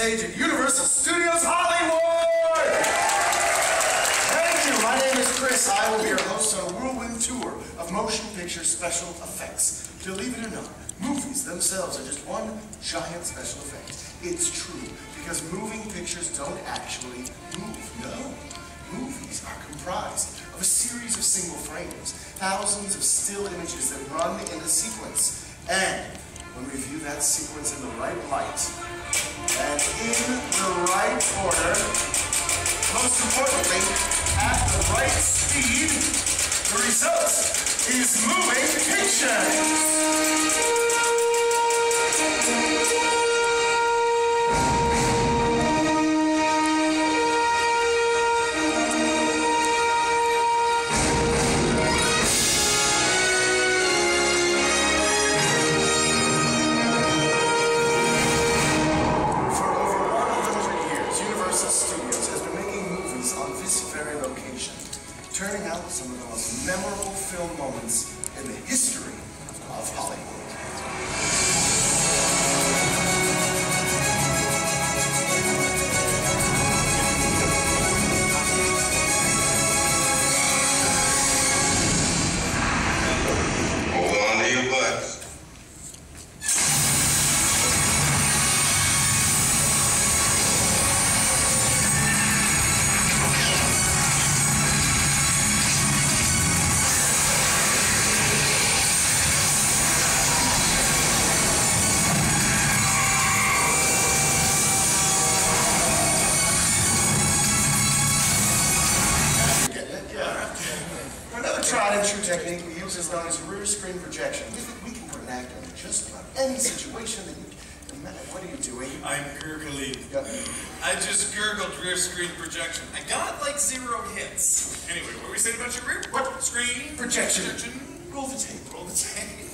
stage at Universal Studios Hollywood! Thank you. My name is Chris. I will be your host on a whirlwind tour of motion picture special effects. Believe it or not, movies themselves are just one giant special effect. It's true, because moving pictures don't actually move. No. Movies are comprised of a series of single frames, thousands of still images that run in a sequence. And when we view that sequence in the right light, and in the right order, most importantly, at the right speed, the result is moving pictures. Turning out some of the most memorable film moments in the history of Hollywood. True technique we use is known as rear screen projection. We can put an actor in just about any situation that you can. What are you doing? I'm Googling. Yeah. I just Googled rear screen projection. I got like zero hits. Anyway, what were we saying about your rear? What? Screen Projection. Roll the tape. Roll the tape.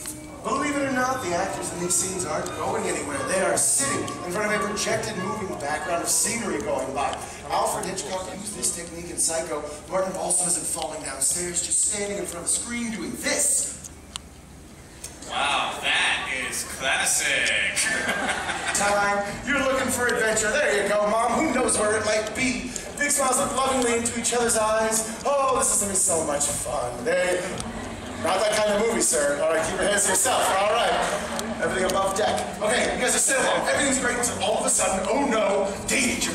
Believe it or not, the actors in these scenes aren't going anywhere. They are sitting in front of a projected moving background of scenery going by. Alfred Hitchcock used this technique in Psycho. Martin Balsam isn't falling downstairs, just standing in front of a screen doing this. Wow, that is classic. Time. You're looking for adventure. There you go, Mom. Who knows where it might be? Big smiles look lovingly into each other's eyes. Oh, this is gonna be so much fun. They, not that kind of movie, sir. All right, keep your hands to yourself. All right. Everything above deck. Okay, you guys are still along. Everything's great until all of a sudden, oh no, danger.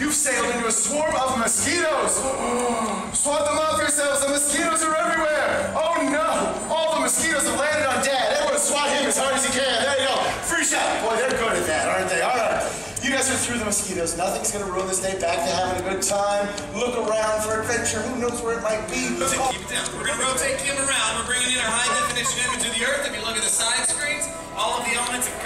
You've sailed into a swarm of mosquitoes. Swat them off yourselves. The mosquitoes are everywhere. Oh no, all the mosquitoes have landed on Dad. Everyone swat him as hard as he can. There you go. Free shot. Boy, they're good at that, aren't they? All right. You guys are through the mosquitoes. Nothing's gonna ruin this day. Back to having a good time. Look around for adventure. Who knows where it might be? Keep it down. We're gonna rotate Kim of the Earth. If you look at the side screens, all of the elements have